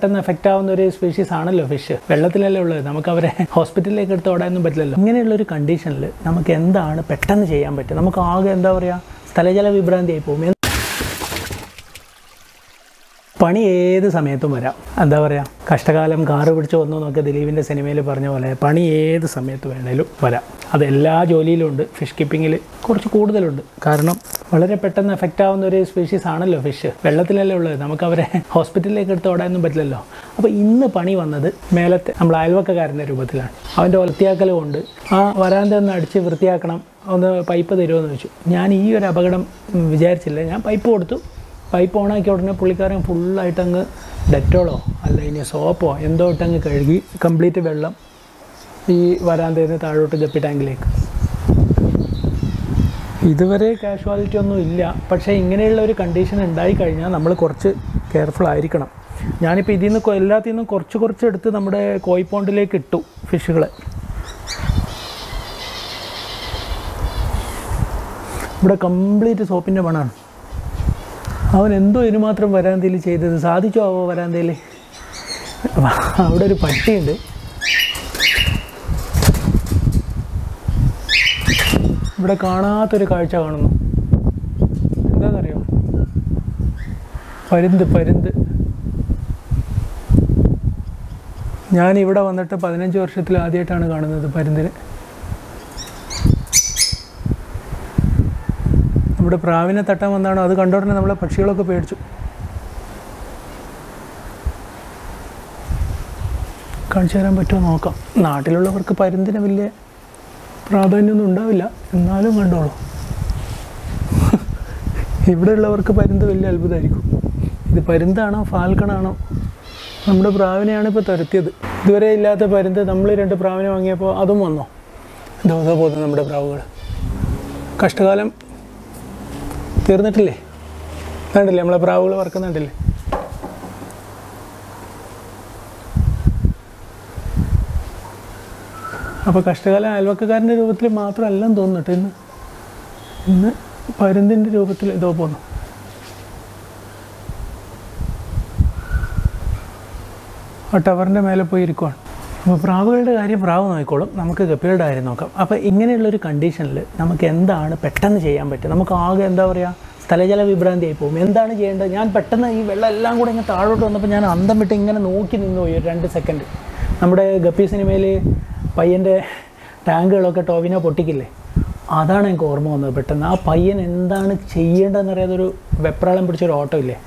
പെട്ടെന്ന് എഫക്റ്റ് ആവുന്ന ഒരു സ്പീഷീസ് ആണല്ലോ ഫിഷ് വെള്ളത്തിലല്ലേ ഉള്ളത്. നമുക്ക് അവരെ ഹോസ്പിറ്റലിലേക്ക് എടുത്ത് ഓടാനൊന്നും പറ്റില്ലല്ലോ. ഇങ്ങനെയുള്ള ഒരു കണ്ടീഷനിൽ നമുക്ക് എന്താണ് പെട്ടെന്ന് ചെയ്യാൻ പറ്റുക? നമുക്ക് ആകെ എന്താ പറയുക സ്ഥലജല വിഭ്രാന്തി ആയി പോകും. പണി ഏത് സമയത്തും വരാം. എന്താ പറയുക കഷ്ടകാലം കാറ് പിടിച്ച് വന്നു എന്നൊക്കെ ദിലീപിന്റെ സിനിമയിൽ പറഞ്ഞ പോലെ പണി ഏത് സമയത്ത് വേണേലും വരാം. അത് എല്ലാ ജോലിയിലും ഉണ്ട്. ഫിഷ് കീപ്പിങ്ങിൽ കുറച്ച് കൂടുതലുണ്ട്. കാരണം വളരെ പെട്ടെന്ന് എഫക്റ്റ് ആവുന്ന ഒരു സ്പീഷീസ് ആണല്ലോ ഫിഷ് വെള്ളത്തിലല്ലേ ഉള്ളത്. നമുക്ക് അവരെ ഹോസ്പിറ്റലിലേക്ക് എടുത്ത് ഓടാനൊന്നും പറ്റില്ലല്ലോ. അപ്പോൾ ഇന്ന് പണി വന്നത് മേലത്തെ നമ്മൾ അയൽവക്കക്കാരന്റെ രൂപത്തിലാണ്. അവന്റെ വൃത്തിയാക്കലും ഉണ്ട്. ആ വരാന്ത ഒന്ന് അടിച്ച് വൃത്തിയാക്കണം. ഒന്ന് പൈപ്പ് തരുമെന്ന് ചോദിച്ചു. ഞാൻ ഈ ഒരു അപകടം വിചാരിച്ചില്ല. ഞാൻ പൈപ്പ് കൊടുത്തു. പൈപ്പ് ഓണാക്കിയ ഉടനെ പുള്ളിക്കാരൻ ഫുള്ളായിട്ട് അങ്ങ് ഡെറ്റോളോ അല്ല ഇനി സോപ്പോ എന്തോ ഇട്ടങ്ങ് കഴുകി കംപ്ലീറ്റ് വെള്ളം ഈ വരാന്തയിൽ താഴോട്ട് ജപ്പി ടാങ്കിലേക്ക്. ഇതുവരെ കാഷ്വാലിറ്റി ഒന്നും ഇല്ല. പക്ഷേ ഇങ്ങനെയുള്ള ഒരു കണ്ടീഷൻ ഉണ്ടായി കഴിഞ്ഞാൽ നമ്മൾ കുറച്ച് കെയർഫുൾ ആയിരിക്കണം. ഞാനിപ്പോൾ ഇതിൽ നിന്ന് എല്ലാത്തിൽ നിന്നും കുറച്ച് കുറച്ച് എടുത്ത് നമ്മുടെ കോയിപ്പോണ്ടിലേക്ക് ഇട്ടു ഫിഷുകളെ ഇവിടെ കംപ്ലീറ്റ് സോപ്പിന്റെ മണമാണ് അവൻ എന്തോ ഇതിന് മാത്രം വരാന്തയിൽ ചെയ്തത്? സാധിച്ചോ ആവോ വരാന്തയിൽ അവിടെ ഒരു പട്ടിയുണ്ട്. ഇവിടെ കാണാത്തൊരു കാഴ്ച കാണുന്നു. എന്താണെന്നറിയോ പരുന്ത് പരുന്ത്. ഞാൻ ഇവിടെ വന്നിട്ട് പതിനഞ്ച് വർഷത്തിൽ ആദ്യമായിട്ടാണ് കാണുന്നത് പരുന്തിന്. നമ്മുടെ പ്രാവിനെ തട്ടാൻ വന്നാണോ? അത് കണ്ട ഉടനെ നമ്മളെ പക്ഷികളൊക്കെ പേടിച്ചു. കാണിച്ചു തരാൻ പറ്റുമോ നോക്കാം. നാട്ടിലുള്ളവർക്ക് പരുന്തിന് വലിയ പ്രാധാന്യമൊന്നും ഉണ്ടാവില്ല. എന്നാലും കണ്ടോളൂ. ഇവിടെ ഉള്ളവർക്ക് പരുന്ത് വലിയ അത്ഭുതമായിരിക്കും. ഇത് പരുന്താണോ ഫാൽക്കണാണോ? നമ്മുടെ പ്രാവിനെയാണ് ഇപ്പോൾ തുരത്തിയത്. ഇതുവരെ ഇല്ലാത്ത പരുന്ത് നമ്മൾ രണ്ട് പ്രാവിനെ വാങ്ങിയപ്പോൾ അതും വന്നോ? ദിവസം പോകുന്നത് പോകുന്നു നമ്മുടെ പ്രാവുകൾ കഷ്ടകാലം തീർന്നിട്ടില്ലേ? കണ്ടില്ലേ നമ്മളെ പ്രാവുകൾ വറക്കുന്നുണ്ടല്ലേ അപ്പോൾ കഷ്ടകാല അയൽവക്കക്കാരന്റെ രൂപത്തിൽ മാത്രമല്ലെന്ന് തോന്നിട്ട് ഇന്ന് ഇന്ന് പരുന്തിന്റെ രൂപത്തിൽ ഇതോ പോന്നു. ആ ടവറിന്റെ മേലെ പോയി ഇരിക്കുവാണ്. അപ്പോൾ പ്രാവുകളുടെ കാര്യം പ്രാവ് നോക്കിക്കോളും. നമുക്ക് ഗപ്പികളുടെ കാര്യം നോക്കാം. അപ്പോൾ ഇങ്ങനെയുള്ളൊരു കണ്ടീഷനിൽ നമുക്ക് എന്താണ് പെട്ടെന്ന് ചെയ്യാൻ പറ്റുക? നമുക്ക് ആകെ എന്താ പറയുക സ്ഥലജല വിഭ്രാന്തി ആയി പോകും. എന്താണ് ചെയ്യേണ്ടത്? ഞാൻ പെട്ടെന്ന് ഈ വെള്ളം എല്ലാം കൂടെ ഇങ്ങനെ താഴോട്ട് വന്നപ്പോൾ ഞാൻ അന്തം വിട്ട് ഇങ്ങനെ നോക്കി നിന്ന് പോയി രണ്ട് സെക്കൻഡ് നമ്മുടെ ഗപ്പി സിനിമയിൽ പയ്യന്റെ ടാങ്കുകളൊക്കെ ടോവിനോ പൊട്ടിക്കില്ലേ? അതാണ് എനിക്ക് ഓർമ്മ വന്നത് പെട്ടെന്ന്. ആ പയ്യൻ എന്താണ് ചെയ്യേണ്ടതെന്ന് അറിയാതൊരു വെപ്രാളം പിടിച്ചൊരു ഓട്ടോ ഇല്ലേ?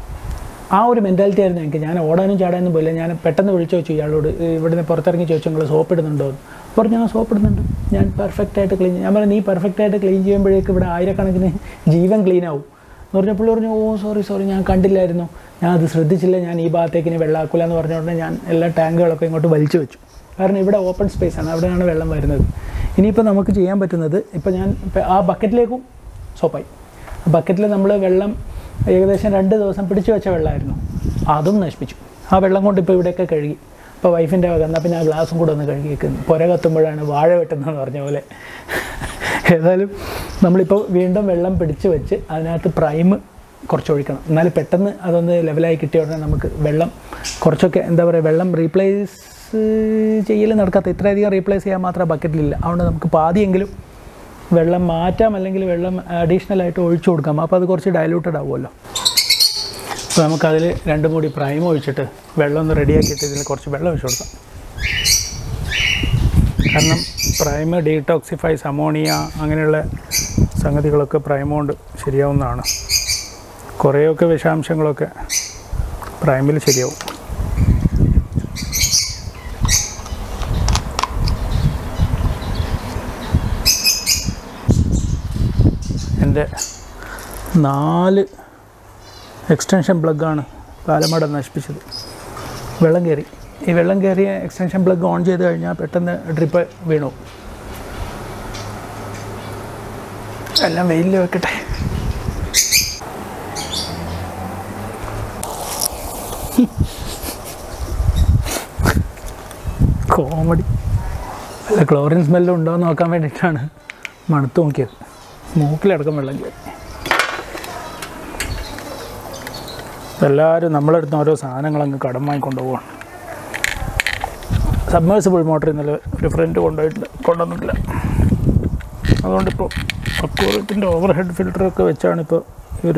ആ ഒരു മെന്റാലിറ്റി ആയിരുന്നു എനിക്ക്. ഞാൻ ഓടാനും ചാടാനും പോയില്ല. ഞാൻ പെട്ടെന്ന് വിളിച്ചു ചോദിച്ചു ഇയാളോട് ഇവിടുന്ന് പുറത്തിറങ്ങി ചോദിച്ചു നിങ്ങൾ സോപ്പ് ഇടുന്നുണ്ടോ? പറഞ്ഞു ഞാൻ സോപ്പ് ഇടുന്നുണ്ട്. ഞാൻ പെർഫെക്റ്റ് ആയിട്ട് ക്ലീൻ ഞാൻ പറഞ്ഞു നീ പെർഫെക്റ്റ് ആയിട്ട് ക്ലീൻ ചെയ്യുമ്പോഴേക്ക് ഇവിടെ ആയിരക്കണക്കിന് ജീവൻ ക്ലീൻ ആവും. എന്ന് പറഞ്ഞപ്പോൾ പറഞ്ഞു ഓ സോറി സോറി ഞാൻ കണ്ടില്ലായിരുന്നു. ഞാൻ അത് ശ്രദ്ധിച്ചില്ല. ഞാൻ ഈ ഭാഗത്തേക്ക് ഇനി വെള്ളമാക്കില്ല എന്ന് പറഞ്ഞ ഉടനെ ഞാൻ എല്ലാ ടാങ്കുകളൊക്കെ ഇങ്ങോട്ട് വലിച്ചു വെച്ചു. കാരണം ഇവിടെ ഓപ്പൺ സ്പേസ് ആണ്. അവിടെയാണ് വെള്ളം വരുന്നത്. ഇനിയിപ്പോൾ നമുക്ക് ചെയ്യാൻ പറ്റുന്നത് ഇപ്പോൾ ഞാൻ ആ ബക്കറ്റിലേക്കും സോപ്പായി ബക്കറ്റിൽ നമ്മൾ വെള്ളം ഏകദേശം രണ്ട് ദിവസം പിടിച്ചു വെച്ച വെള്ളമായിരുന്നു. അതും നശിപ്പിച്ചു. ആ വെള്ളം കൊണ്ട് ഇപ്പോൾ ഇവിടെയൊക്കെ കഴുകി. ഇപ്പോൾ വൈഫിന്റെ വക എന്നാൽ പിന്നെ ആ ഗ്ലാസും കൂടെ ഒന്ന് കഴുകി വെക്കുന്നു. പുര കത്തുമ്പോഴാണ് വാഴ വെട്ടുന്നതെന്ന് പറഞ്ഞ പോലെ. ഏതായാലും നമ്മളിപ്പോൾ വീണ്ടും വെള്ളം പിടിച്ച് വെച്ച് അതിനകത്ത് പ്രൈം കുറച്ച് ഒഴിക്കണം എന്നാലും പെട്ടെന്ന് അതൊന്ന് ലെവലായി കിട്ടിയ ഉടനെ നമുക്ക് വെള്ളം കുറച്ചൊക്കെ എന്താ പറയുക വെള്ളം റീപ്ലേസ് ചെയ്യൽ നടക്കാത്ത ഇത്രയധികം റീപ്ലേസ് ചെയ്യാൻ മാത്രം ബക്കറ്റിലില്ല. അതുകൊണ്ട് നമുക്ക് പാതിയെങ്കിലും വെള്ളം മാറ്റാം അല്ലെങ്കിൽ വെള്ളം അഡീഷണൽ ആയിട്ട് ഒഴിച്ചു കൊടുക്കാം. അപ്പോൾ അത് കുറച്ച് ഡയലൂട്ടഡ് ആവുമല്ലോ. അപ്പോൾ നമുക്കതിൽ രണ്ട് മൂടി പ്രൈം ഒഴിച്ചിട്ട് വെള്ളം ഒന്ന് റെഡിയാക്കിയിട്ട് ഇതിൽ കുറച്ച് വെള്ളം ഒഴിച്ചു കൊടുക്കാം. കാരണം പ്രൈം ഡീടോക്സിഫൈസ് അമോണിയ അങ്ങനെയുള്ള സംഗതികളൊക്കെ പ്രൈമ കൊണ്ട് ശരിയാവുന്നതാണ്. കുറേയൊക്കെ വിഷാംശങ്ങളൊക്കെ പ്രൈമിൽ ശരിയാവും. എന്റെ നാല് എക്സ്റ്റൻഷൻ പ്ലഗാണ് കാലമട നശിപ്പിച്ചത്. വെള്ളം കയറി. ഈ വെള്ളം കയറിയ എക്സ്റ്റൻഷൻ പ്ലഗ് ഓൺ ചെയ്ത് കഴിഞ്ഞാൽ പെട്ടെന്ന് ഡ്രിപ്പ് വീണു. എല്ലാം വെയിലിൽ വെക്കട്ടെ. കോമഡി. അല്ല ക്ലോറിൻ സ്മെല്ലും ഉണ്ടോ എന്ന് നോക്കാൻ വേണ്ടിയിട്ടാണ് മണത്ത് നോക്കിയത്. മൂക്കിലടക്കം വെള്ളം കയറി. എല്ലാവരും നമ്മളെടുത്ത് ഓരോ സാധനങ്ങൾ അങ്ങ് കടം വാങ്ങിക്കൊണ്ട് പോവാണ് സബ്മേഴ്സിബിൾ മോട്ടർ ഇന്നലെ ഒരു ഫ്രണ്ട് കൊണ്ടുപോയിട്ടില്ല കൊണ്ടുവന്നിട്ടില്ല. അതുകൊണ്ടിപ്പോൾ അക്കൂറത്തിന്റെ ഓവർ ഹെഡ് ഫിൽറ്ററൊക്കെ വെച്ചാണ് ഇപ്പോൾ ഇവർ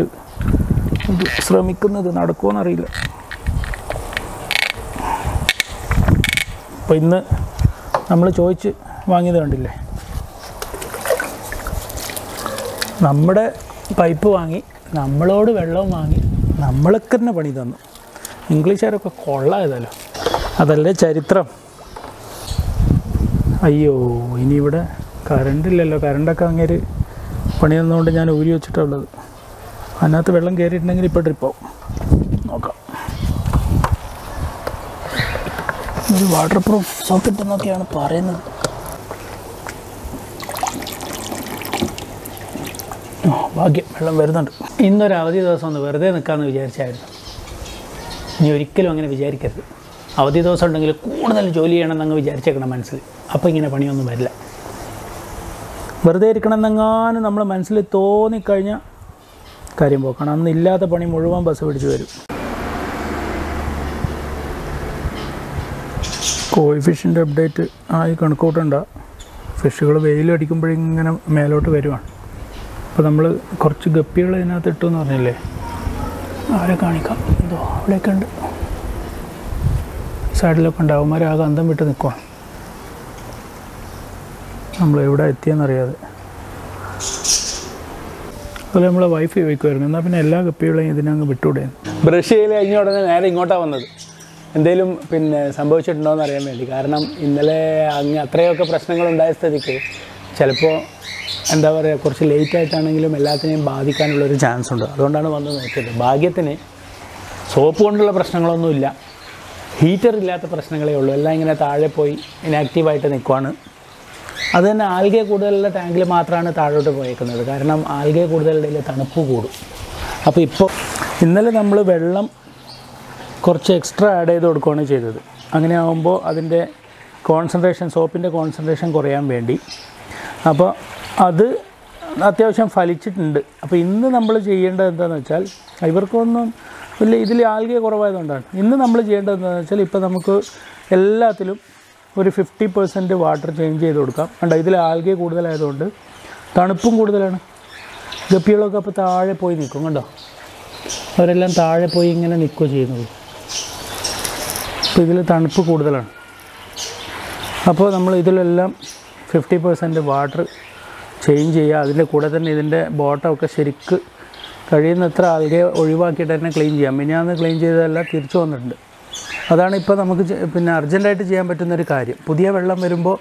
ഇത് ശ്രമിക്കുന്നത്. നടക്കുമെന്നറിയില്ല അപ്പോൾ ഇന്ന് നമ്മൾ ചോദിച്ച് വാങ്ങിയത് കണ്ടില്ലേ? നമ്മുടെ പൈപ്പ് വാങ്ങി നമ്മളോട് വെള്ളവും വാങ്ങി നമ്മൾക്ക് തന്നെ പണി തന്നു. ഇംഗ്ലീഷുകാരൊക്കെ കൊള്ളായതല്ലോ. അതല്ലേ ചരിത്രം? അയ്യോ ഇനി ഇവിടെ കറണ്ടില്ലല്ലോ കറണ്ടൊക്കെ അങ്ങേര് പണി തന്നുകൊണ്ട് ഞാൻ ഊരി വെച്ചിട്ടുള്ളത്. അതിനകത്ത് വെള്ളം കയറിയിട്ടുണ്ടെങ്കിൽ ഇപ്പോൾ ട്രിപ്പാവും നോക്കാം. ഒരു വാട്ടർ പ്രൂഫ് സോക്കറ്റ് എന്നൊക്കെയാണ് പറയുന്നത് ഓ ഭാഗ്യം വെള്ളം വരുന്നുണ്ട്. ഇന്നൊരു അവധി ദിവസം ഒന്ന് വെറുതെ നിൽക്കാമെന്ന് വിചാരിച്ചായിരുന്നു. ഇനി ഒരിക്കലും അങ്ങനെ വിചാരിക്കരുത്. അവധി ദിവസം ഉണ്ടെങ്കിൽ കൂടുതൽ ജോലി ചെയ്യണമെന്നങ്ങ് വിചാരിച്ചേക്കണം മനസ്സിൽ. അപ്പോൾ ഇങ്ങനെ പണിയൊന്നും വരില്ല. വെറുതെ ഇരിക്കണമെന്നെങ്ങാനും നമ്മൾ മനസ്സിൽ തോന്നിക്കഴിഞ്ഞാൽ കാര്യം പോക്കണം. അന്ന് ഇല്ലാത്ത പണി മുഴുവൻ ബസ് പിടിച്ച് വരും. കോഴിഫിഷിന്റെ അപ്ഡേറ്റ് ആയി കണക്കൂട്ടണ്ട. ഫിഷുകൾ വെയിലടിക്കുമ്പോഴിങ്ങനെ മേലോട്ട് വരുവാണ്. അപ്പോൾ നമ്മൾ കുറച്ച് ഗപ്പികൾ ഇതിനകത്ത് ഇട്ടു എന്ന് പറഞ്ഞില്ലേ? അവരെ കാണിക്കാം. എന്തോ അവിടെയൊക്കെ ഉണ്ട്. സൈഡിലൊക്കെ ഉണ്ട് അവന്മാരാകെ അന്തം വിട്ട് നിൽക്കുവാണ് നമ്മൾ എവിടെ എത്തിയെന്നറിയാതെ അതുപോലെ നമ്മളെ വൈഫ് ചോദിക്കുമായിരുന്നു എന്നാൽ പിന്നെ എല്ലാ ഗപ്പികളെയും ഇതിനങ്ങ് ബ്രഷ് ചെയ്ത് കഴിഞ്ഞ ഉടനെ നേരെ ഇങ്ങോട്ടാണ് വന്നത്. എന്തെങ്കിലും പിന്നെ സംഭവിച്ചിട്ടുണ്ടോ എന്ന് അറിയാൻ വേണ്ടി. കാരണം ഇന്നലെ അങ്ങ് അത്രയൊക്കെ പ്രശ്നങ്ങളുണ്ടായ സ്ഥിതിക്ക് ചിലപ്പോൾ എന്താ പറയുക കുറച്ച് ലേറ്റ് ആയിട്ടാണെങ്കിലും എല്ലാത്തിനെയും ബാധിക്കാനുള്ള ഒരു ചാൻസ് ഉണ്ട്. അതുകൊണ്ടാണ് വന്ന് നോക്കിയത്. ഭാഗ്യത്തിന് സോപ്പ് കൊണ്ടുള്ള പ്രശ്നങ്ങളൊന്നുമില്ല. ഹീറ്റർ ഇല്ലാത്ത പ്രശ്നങ്ങളേ ഉള്ളൂ. എല്ലാം ഇങ്ങനെ താഴെ പോയി ഇനാക്റ്റീവായിട്ട് നിൽക്കുവാണ് അത് തന്നെ ആൽഗെ കൂടുതലുള്ള ടാങ്കിൽ മാത്രമാണ് താഴോട്ട് പോയേക്കുന്നത്. കാരണം ആൽഗെ കൂടുതലുള്ള തണുപ്പ് കൂടും. അപ്പോൾ ഇപ്പോൾ ഇന്നലെ നമ്മൾ വെള്ളം കുറച്ച് എക്സ്ട്രാ ആഡ് ചെയ്ത് കൊടുക്കുകയാണ് ചെയ്തത്. അങ്ങനെ ആകുമ്പോൾ അതിന്റെ കോൺസെൻട്രേഷൻ സോപ്പിന്റെ കോൺസെൻട്രേഷൻ കുറയാൻ വേണ്ടി. അപ്പോൾ അത് അത്യാവശ്യം ഫലിച്ചിട്ടുണ്ട്. അപ്പോൾ ഇന്ന് നമ്മൾ ചെയ്യേണ്ടത് എന്താണെന്ന് വെച്ചാൽ ഇവർക്കൊന്നും വലിയ ഇതിൽ ആൽഗെ കുറവായതുകൊണ്ടാണ്. ഇന്ന് നമ്മൾ ചെയ്യേണ്ടത് എന്താണെന്ന് വെച്ചാൽ ഇപ്പോൾ നമുക്ക് എല്ലാത്തിലും ഒരു ഫിഫ്റ്റി പെർസെന്റ് വാട്ടർ ചേഞ്ച് ചെയ്ത് കൊടുക്കാം. കണ്ടോ? ഇതിൽ ആൽഗെ കൂടുതലായതുകൊണ്ട് തണുപ്പും കൂടുതലാണ്. ഗപ്പികളൊക്കെ അപ്പോൾ താഴെ പോയി നിൽക്കും കണ്ടോ? അവരെല്ലാം താഴെ പോയി ഇങ്ങനെ നിൽക്കുക ചെയ്യുന്നത്. അപ്പോൾ ഇതിൽ തണുപ്പ് കൂടുതലാണ്. അപ്പോൾ നമ്മൾ ഇതിലെല്ലാം ഫിഫ്റ്റി പെർസെന്റ് വാട്ടർ ചേഞ്ച് ചെയ്യുക അതിന്റെ കൂടെ തന്നെ ഇതിന്റെ ബോട്ടമൊക്കെ ശരിക്ക് കഴിയുന്നത്ര ആൽഗെ ഒഴിവാക്കിയിട്ട് തന്നെ ക്ലീൻ ചെയ്യാം. മിനിയാന്ന് ക്ലീൻ ചെയ്തതെല്ലാം തിരിച്ചു വന്നിട്ടുണ്ട്. അതാണ് ഇപ്പോൾ നമുക്ക് പിന്നെ അർജന്റായിട്ട് ചെയ്യാൻ പറ്റുന്നൊരു കാര്യം. പുതിയ വെള്ളം വരുമ്പോൾ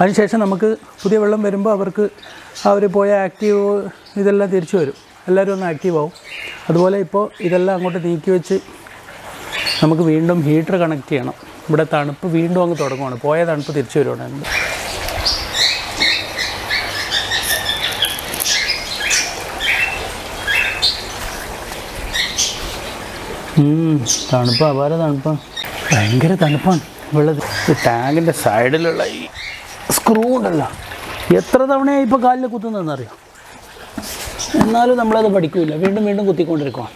അതിനുശേഷം നമുക്ക് പുതിയ വെള്ളം വരുമ്പോൾ അവർക്ക് അവർ പോയ ആക്റ്റീവ് ഇതെല്ലാം തിരിച്ചു വരും. എല്ലാവരും ഒന്ന് ആക്റ്റീവ് ആവും. അതുപോലെ ഇപ്പോൾ ഇതെല്ലാം അങ്ങോട്ട് നീക്കി വെച്ച് നമുക്ക് വീണ്ടും ഹീറ്റർ കണക്ട് ചെയ്യണം. ഇവിടെ തണുപ്പ് വീണ്ടും അങ്ങ് തുടങ്ങുകയാണ് പോയ തണുപ്പ് തിരിച്ചു വരുവാണ്. തണുപ്പ് അപാര തണുപ്പാണ് ഭയങ്കര തണുപ്പാണ് വെള്ളത്തിൽ ടാങ്കിന്റെ സൈഡിലുള്ള ഈ സ്ക്രൂ ഉണ്ടല്ലോ. എത്ര തവണയായി ഇപ്പോൾ കാലിൽ കുത്തുന്നതെന്നറിയാം? എന്നാലും നമ്മളത് പഠിക്കില്ല വീണ്ടും വീണ്ടും കുത്തിക്കൊണ്ടിരിക്കുവാണ്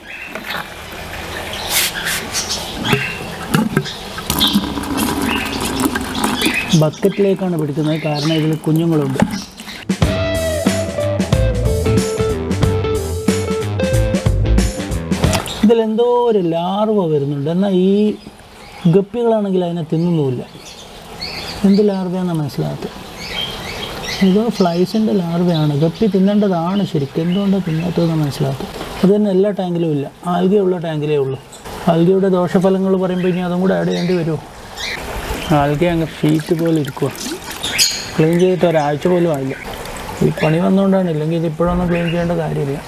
ബക്കറ്റിലേക്കാണ് പിടിക്കുന്നത്. കാരണം ഇതിൽ കുഞ്ഞുങ്ങളുണ്ട്. ഇതിലെന്തോ ഒരു ലാർവ വരുന്നുണ്ട്. എന്നാൽ ഈ ഗപ്പികളാണെങ്കിൽ അതിനെ തിന്നുന്നുമില്ല. എന്ത് ലാർവയാണെന്ന് മനസ്സിലാകാത്തത്? ഇതോ ഫ്ലൈസിന്റെ ലാർവയാണ്. ഗപ്പി തിന്നേണ്ടതാണ് ശരിക്കും. എന്തുകൊണ്ടാണ് തിന്നാത്തതെന്ന് മനസ്സിലാകത്ത് അത് തന്നെ എല്ലാ ടാങ്കിലും ഇല്ല. ആൽഗയുള്ള ടാങ്കിലേ ഉള്ളൂ. ആൽഗയുടെ ദോഷഫലങ്ങൾ പറയുമ്പോൾ ഇനി അതും കൂടെ ആഡ് ചെയ്യേണ്ടി വരുമോ ആൽഗ അങ്ങ് ഷീറ്റ് പോലെ ഇരിക്കുക ക്ലീൻ ചെയ്തിട്ട് ഒരാഴ്ച പോലും ആയില്ല. ഈ പണി വന്നുകൊണ്ടാണ് ഇല്ലെങ്കിൽ ഇത് ഇപ്പോഴൊന്നും ക്ലീൻ ചെയ്യേണ്ട കാര്യമില്ല.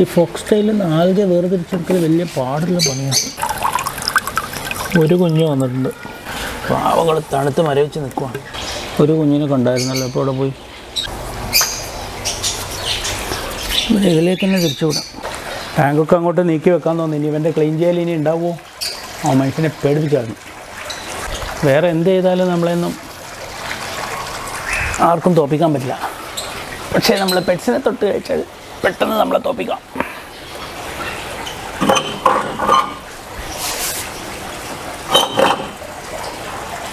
ഈ ഫോക്സ് സ്റ്റൈലിൽ നിന്ന് ആൽഗെ വേർതിരിച്ചെടുക്കൽ വലിയ പാടുള്ള പണിയാണ്. ഒരു കുഞ്ഞു വന്നിട്ടുണ്ട്. പാവങ്ങൾ തണുത്ത് മരവിച്ച് നിൽക്കുവാണ് ഒരു കുഞ്ഞിനെ കണ്ടായിരുന്നല്ലോ അപ്പോൾ അവിടെ പോയി? ഇതിലേക്ക് തന്നെ തിരിച്ചു വിടാം ടാങ്കൊക്കെ അങ്ങോട്ട് നീക്കി വെക്കാൻ തോന്നി ഇനി ഇവന്റെ ക്ലീൻ ചെയ്യൽ ഇനി ഉണ്ടാവുമോ? ആ മനുഷ്യനെ പേടിപ്പിച്ചായിരുന്നു വേറെ എന്ത് ചെയ്താലും നമ്മളെന്നും ആർക്കും തോപ്പിക്കാൻ പറ്റില്ല. പക്ഷേ നമ്മൾ പെറ്റ്സിനെ തൊട്ട് കഴിച്ചാൽ പെട്ടെന്ന് നമ്മളെ തോപ്പിക്കാം.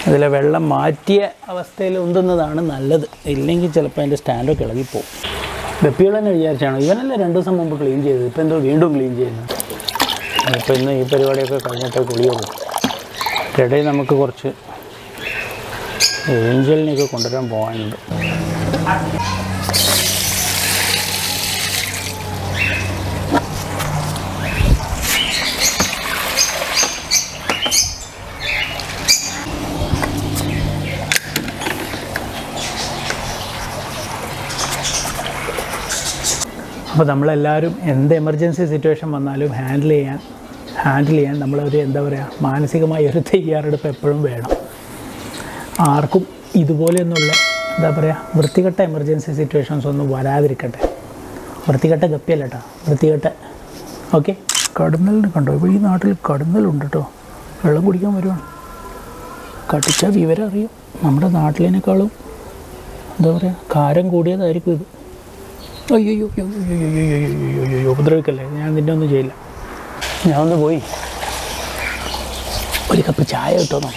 അതിലെ വെള്ളം മാറ്റിയ അവസ്ഥയിൽ ഉന്തുന്നതാണ് നല്ലത്. ഇല്ലെങ്കിൽ ചിലപ്പോൾ അതിന്റെ സ്റ്റാൻഡൊക്കെ ഇളകിപ്പോവും. വെപ്പികൾ തന്നെ വിചാരിച്ചാണ്? ഇവനല്ല രണ്ട് ദിവസം മുമ്പ് ക്ലീൻ ചെയ്തത്. ഇപ്പം എന്തോ വീണ്ടും ക്ലീൻ ചെയ്യുന്നു. അപ്പം ഇന്ന് ഈ പരിപാടിയൊക്കെ കഴിഞ്ഞിട്ട് കുളിയുള്ളൂ ഇടയിൽ നമുക്ക് കുറച്ച് ഏഞ്ചലിനെയൊക്കെ കൊണ്ടുവരാൻ പോകാനുണ്ട്. അപ്പോൾ നമ്മളെല്ലാവരും എന്ത് എമർജൻസി സിറ്റുവേഷൻ വന്നാലും ഹാൻഡിൽ ചെയ്യാൻ ഹാൻഡിൽ ചെയ്യാൻ നമ്മളൊരു എന്താ പറയുക മാനസികമായ ഒരു തയ്യാറെടുപ്പ് എപ്പോഴും വേണം. ആർക്കും ഇതുപോലെയൊന്നുള്ള എന്താ പറയുക വൃത്തികെട്ട എമർജൻസി സിറ്റുവേഷൻസ് ഒന്നും വരാതിരിക്കട്ടെ. വൃത്തികെട്ട ഗപ്പിയല്ല കേട്ടോ വൃത്തികെട്ട ഓക്കെ കടന്നലിന് കണ്ടോ? ഇപ്പോൾ ഈ നാട്ടിൽ കടന്നലുണ്ട് കേട്ടോ വെള്ളം കുടിക്കാൻ വരുവാണ്. കടിച്ച വിവരം അറിയും നമ്മുടെ നാട്ടിലേക്കാളും എന്താ പറയുക കാരം കൂടിയതായിരിക്കും ഇത്. അയ്യോ ഉപദ്രവിക്കല്ലേ ഞാൻ നിന്നെ ഒന്നും ചെയ്യില്ല ഞാനൊന്ന് പോയി ഒരു കപ്പ് ചായ കിട്ടുമോ